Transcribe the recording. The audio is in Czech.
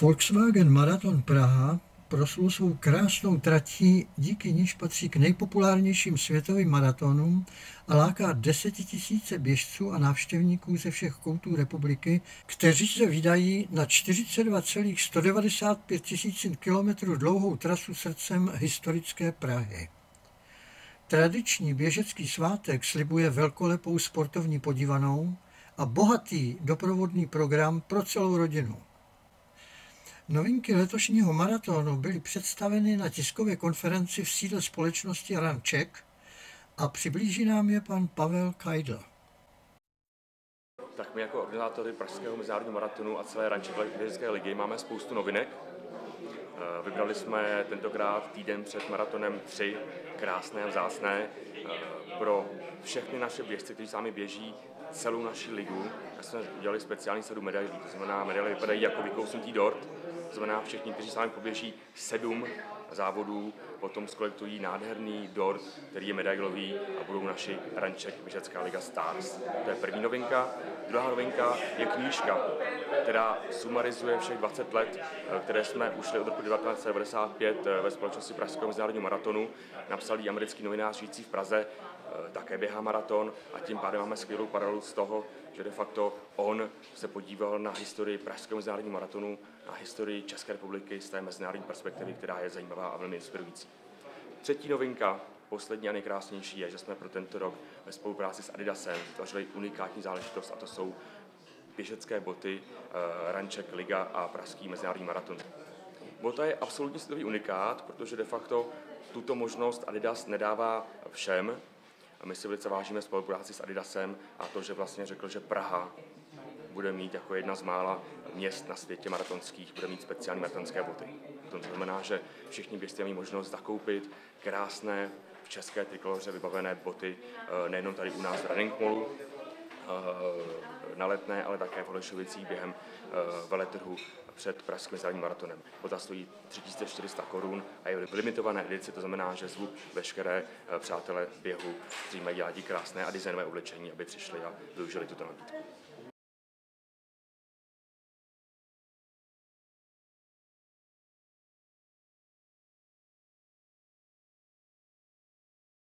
Volkswagen Marathon Praha proslul svou krásnou tratí, díky níž patří k nejpopulárnějším světovým maratonům a láká desetitisíce běžců a návštěvníků ze všech koutů republiky, kteří se vydají na 42,195 tisíc kilometrů dlouhou trasu srdcem historické Prahy. Tradiční běžecký svátek slibuje velkolepou sportovní podívanou a bohatý doprovodný program pro celou rodinu. Novinky letošního maratonu byly představeny na tiskové konferenci v sídle společnosti Ranček a přiblíží nám je pan Pavel Kajdl. Tak my jako organizátory Pražského mezinárodního maratonu a celé Ranček ligy máme spoustu novinek. Eh, vybrali jsme tentokrát týden před maratonem tři krásné a vzácné eh, pro všechny naše běžce, kteří sami běží celou naši ligu. Tak jsme udělali speciální sadu medailí, to znamená medaile vypadají jako vykousnutý dort, znamená všichni, kteří sami poběží sedm závodů, potom skolektují nádherný dort, který je medailový a budou naši Ranček Běžecká liga Stars. To je první novinka. Druhá novinka je knížka, která sumarizuje všech 20 let, které jsme ušli od roku 1995 ve společnosti Pražského mezinárodního maratonu. Napsal ji americký novinář žijící v Praze, také běhá maraton a tím pádem máme skvělou paralelu z toho, že de facto on se podíval na historii Pražského mezinárodního maratonu, na historii České republiky z té mezinárodní perspektivy, která je zajímavá a velmi inspirující. Třetí novinka, poslední a nejkrásnější, je, že jsme pro tento rok ve spolupráci s Adidasem vytvořili unikátní záležitost a to jsou běžecké boty uh, Ranček Liga a Pražský mezinárodní maraton. Bota je absolutně světový unikát, protože de facto tuto možnost Adidas nedává všem, my si velice vážíme spolupráci s Adidasem a to, že vlastně řekl, že Praha bude mít jako jedna z mála měst na světě maratonských, bude mít speciální maratonské boty. To znamená, že všichni byste měli možnost zakoupit krásné v české trikoloře vybavené boty, eh, nejenom tady u nás v Running Mallu, eh, na letné, ale také v Holešovicích během eh, veletrhu před Pražským mezinárodním maratonem. Bota stojí 3400 korun a je v limitované edici, to znamená, že zvu veškeré přátelé běhu, kteří mají rádi krásné a designové oblečení, aby přišli a využili tuto nabídku.